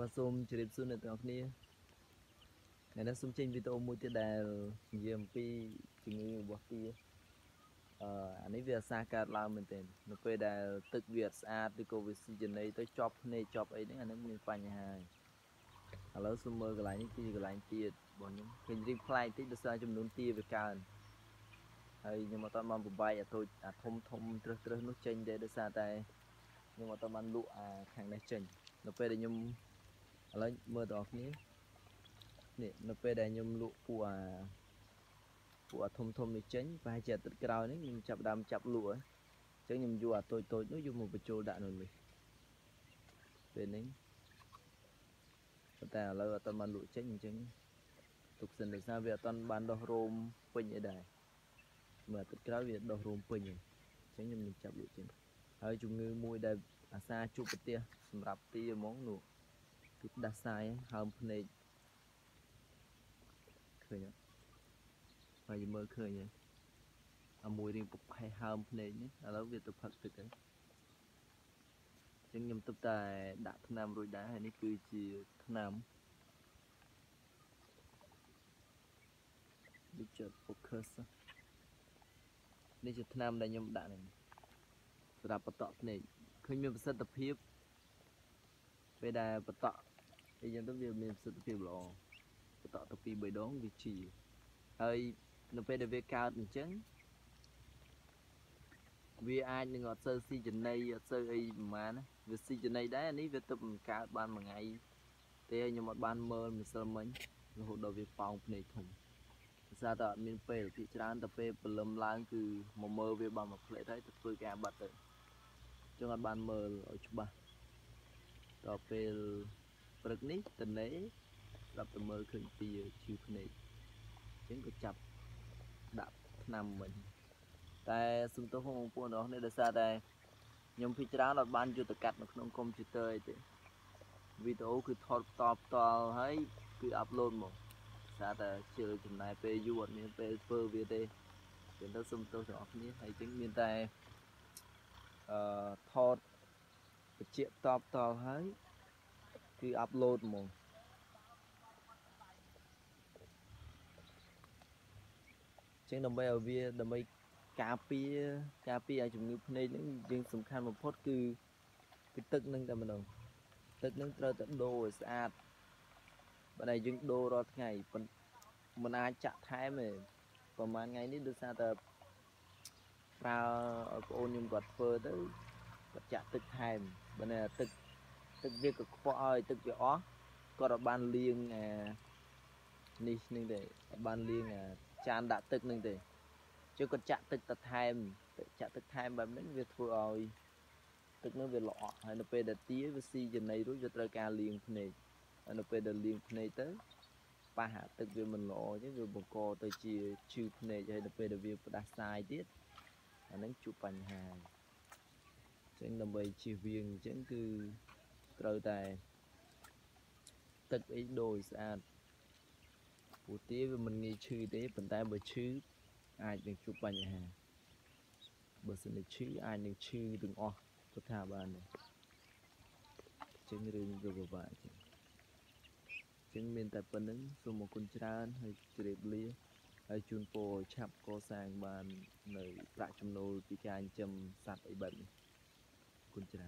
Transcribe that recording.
បាទសូមជម្រាបសួរអ្នកទាំងអស់គ្នាថ្ងៃនេះសូមចេញវីដេអូមួយទៀតដែលនិយាយអំពីជំងឺរបស់ទាអឺអានេះវាអាសាកើតឡើងមែនទែននៅពេលដែលទឹកវាអត់ស្អាតឬក៏វាស៊ីចំណីទៅជាប់ភ្នែកជាប់អីហ្នឹងអាហ្នឹងមានបញ្ហាហើយឥឡូវសូមមើលកន្លែងនេះគឺជាកន្លែងទារបស់ខ្ញុំឃើញរៀងប្លែកតិចដោយសារចំនួនទាវាកើនហើយខ្ញុំអត់ទាន់បានប្របែកអាតូចអាធំធំត្រឹសត្រឹសនោះចេញទេដោយសារតែខ្ញុំអត់ទាន់បានលក់អាខាងនេះចេញនៅពេលដែលខ្ញុំ ឥឡូវមើលបងប្អូនគ្នានេះនៅពេលដែលខ្ញុំលក់ពួកអាពួកអាធំធំនេះចេញប្រហែលជាអាទិត្យក្រោយនេះខ្ញុំចាប់ដើមចាប់លក់ហើយអញ្ចឹងខ្ញុំយកអាតូចតូចនោះយកមកបញ្ចូលដាក់នៅនេះពេលនេះប៉ុន្តែឥឡូវអត់ទាន់បានលក់ចេញអញ្ចឹងទុកសិនដោយសារវាអត់ទាន់បានដោះរោមពេញអីដែរមើលអាទិត្យក្រោយវាដោះរោមពេញហើយអញ្ចឹងខ្ញុំនឹងចាប់លក់ចេញហើយជំងឺមួយដែលអាសាជួបប្រទះសម្រាប់ទីហ្មងនោះ គឺផ្ដាសាយហើមភ្នែកឃើញអត់ហើយមើលឃើញហើយអាមួយរៀងប្រផេះហើមភ្នែកនេះឥឡូវវាទៅផឹកទឹកហើយអញ្ចឹងខ្ញុំទើបតែដាក់ថ្នាំរួចដែរហើយនេះគឺជាថ្នាំដូចជា focus នេះជាថ្នាំដែលខ្ញុំដាក់នេះសម្រាប់បតក់ភ្នែកឃើញមានប្រសិទ្ធភាព ពេលដែលបតក់អីចឹងទៅវាមានប្រសិទ្ធភាពល្អបតក់ទៅពី3ដងវាជាហើយនៅពេលដែលវាកើតអញ្ចឹងវាអាចនឹងអត់សូវស៊ីចំណីអត់សូវអីប្រហែលណាវាស៊ីចំណីដែរអានេះវាទៅមិនកើតបានមួយថ្ងៃទេខ្ញុំអត់បានមើលម្សិលមិញរហូតដល់វាប៉ោងភ្នែកធំភាសាតែអត់មានពេលភាគច្រើនទៅពេលព្រលឹមឡើងគឺមកមើលវាបានមកផ្លេតហើយទៅធ្វើការបាត់ទៅចឹងអត់បានមើលឲ្យច្បាស់ ដល់ពេលព្រឹកនេះតនេស្រាប់តែមើលឃើញពីឈឺភ្នែកអញ្ចឹងក៏ចាប់ដាក់ថ្នាំមិញតែសុំទោសបងប្អូនទាំងអស់នេះដោយសារតែខ្ញុំភិច្រើនអត់បានយុទ្ធកាត់នៅក្នុងកុំព្យូទ័រអីទេវីដេអូគឺថតផ្ទាល់ផ្ទាល់ហើយគឺអាប់ឡូតមកសារតែជឿចំណាយពេលយូរអត់មានពេលធ្វើវាទេចឹងទៅសុំទោសទាំងអស់គ្នាហើយចឹងមានតែអឺថត បញ្ជាក់តបតល់ហើយគឺអាប់ឡូតហ្មងចឹងដើម្បីឲ្យវាដើម្បីការពារការពារឲ្យជំងឺភ្នែកហ្នឹងយើងសំខាន់បំផុតគឺគឺទឹកហ្នឹងតែម្ដងទឹកហ្នឹងត្រូវតែដូរឲ្យស្អាតបើតែយើងដូររាល់ថ្ងៃប៉ុន្តែមិនអាចចាក់ថែមទេប្រហែលថ្ងៃនេះដោយសារតែប្រើឲ្យប្អូនខ្ញុំគាត់ធ្វើទៅគាត់ចាក់ទឹកថែម បើនៅទឹកទឹកវាក៏ខ្វក់ឲ្យទឹកវាអស់គាត់អត់បានលាងអានេះនេះទេអត់បានលាងអាចានដាក់ទឹកនឹងទេជឿគាត់ចាក់ទឹកទៅថែមចាក់ទឹកថែមបែបនេះវាធ្វើឲ្យទឹកនោះវាល្អហើយនៅពេលដែលទាវាស៊ីចំណីរួចវាត្រូវការលាងភ្នែកហើយនៅពេលដែលលាងភ្នែកទៅប៉ះអាទឹកវាមិនល្អអញ្ចឹងវាបង្កទៅជាឈឺភ្នែកហើយនៅពេលដែលវាផ្ដាសាយទៀតអានឹងជួបបញ្ហាអញ្ចឹងដើម្បីជៀសវាងអញ្ចឹងគឺត្រូវតែទឹកអីដូរស្អាតពូទាវាមិនងាយឈឺទេប៉ុន្តែបើឈឺអាចនឹងជួបបញ្ហាបើសិនជាឈឺអាចនឹងឈឺទាំងអស់ទៅថាបានទេចឹងរឿងវាពិបាកចឹងចឹងមានតែប៉ុណ្្នឹងសូមអរគុណច្រើនហើយជម្រាបលាហើយជូនពរឆាប់កសាងបាននៅប្រាក់ចំណូលពីការចិញ្ចឹមសត្វអីបែបនេះ ಕುಂತಿನ